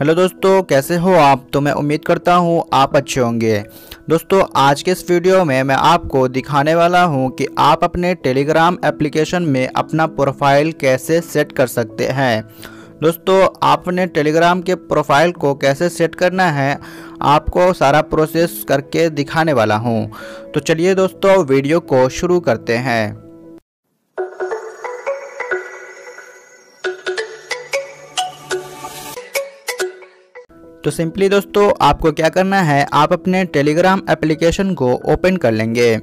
Hello दोस्तों, कैसे हो आप? तो मैं उम्मीद करता हूँ आप अच्छे होंगे। दोस्तों, आज के इस वीडियो में मैं आपको दिखाने वाला हूँ कि आप अपने टेलीग्राम एप्लीकेशन में अपना प्रोफ़ाइल कैसे सेट कर सकते हैं। दोस्तों, आपने टेलीग्राम के प्रोफ़ाइल को कैसे सेट करना है, आपको सारा प्रोसेस करके दिखाने वाला हूँ। तो चलिए दोस्तों, वीडियो को शुरू करते हैं। तो सिंपली दोस्तों, आपको क्या करना है, आप अपने टेलीग्राम एप्लीकेशन को ओपन कर लेंगे।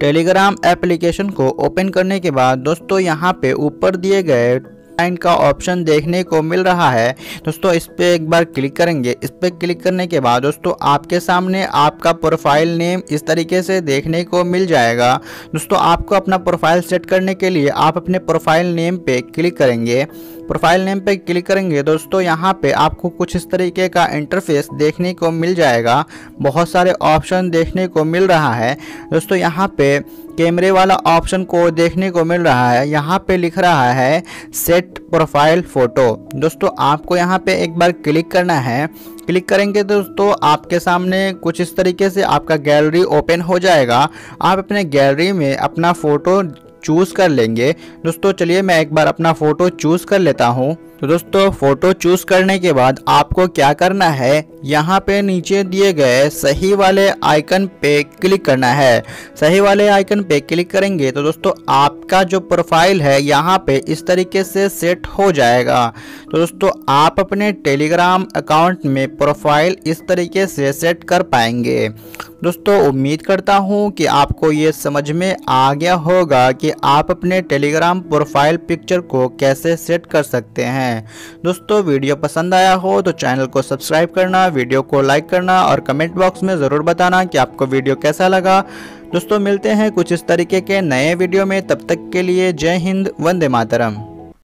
टेलीग्राम एप्लीकेशन को ओपन करने के बाद दोस्तों, यहाँ पे ऊपर दिए गए लाइन का ऑप्शन देखने को मिल रहा है। दोस्तों, इस पर एक बार क्लिक करेंगे। इस पर क्लिक करने के बाद दोस्तों, आपके सामने आपका प्रोफ़ाइल नेम इस तरीके से देखने को मिल जाएगा। दोस्तों, आपको अपना प्रोफ़ाइल सेट करने के लिए आप अपने प्रोफ़ाइल नेम पे क्लिक करेंगे। प्रोफ़ाइल नेम पे क्लिक करेंगे दोस्तों, यहाँ पे आपको कुछ इस तरीके का इंटरफेस देखने को मिल जाएगा। बहुत सारे ऑप्शन देखने को मिल रहा है। दोस्तों, यहाँ पे कैमरे वाला ऑप्शन को देखने को मिल रहा है। यहाँ पे लिख रहा है सेट प्रोफ़ाइल फ़ोटो दोस्तों, आपको यहाँ पे एक बार क्लिक करना है। क्लिक करेंगे दोस्तों, आपके सामने कुछ इस तरीके से आपका गैलरी ओपन हो जाएगा। आप अपने गैलरी में अपना फ़ोटो चूज़ कर लेंगे। दोस्तों, चलिए मैं एक बार अपना फ़ोटो चूज़ कर लेता हूँ। तो दोस्तों फ़ोटो चूज़ करने के बाद आपको क्या करना है? यहाँ पे नीचे दिए गए सही वाले आइकन पे क्लिक करना है। सही वाले आइकन पे क्लिक करेंगे तो दोस्तों आपका जो प्रोफ़ाइल है यहाँ पे इस तरीके से सेट हो जाएगा। तो दोस्तों आप अपने टेलीग्राम अकाउंट में प्रोफ़ाइल इस तरीके से सेट कर पाएँगे। दोस्तों उम्मीद करता हूँ कि आपको ये समझ में आ गया होगा कि आप अपने टेलीग्राम प्रोफ़ाइल पिक्चर को कैसे सेट कर सकते हैं। दोस्तों वीडियो पसंद आया हो तो चैनल को सब्सक्राइब करना वीडियो को लाइक करना और कमेंट बॉक्स में ज़रूर बताना कि आपको वीडियो कैसा लगा। दोस्तों, मिलते हैं कुछ इस तरीके के नए वीडियो में। तब तक के लिए जय हिंद, वंदे मातरम।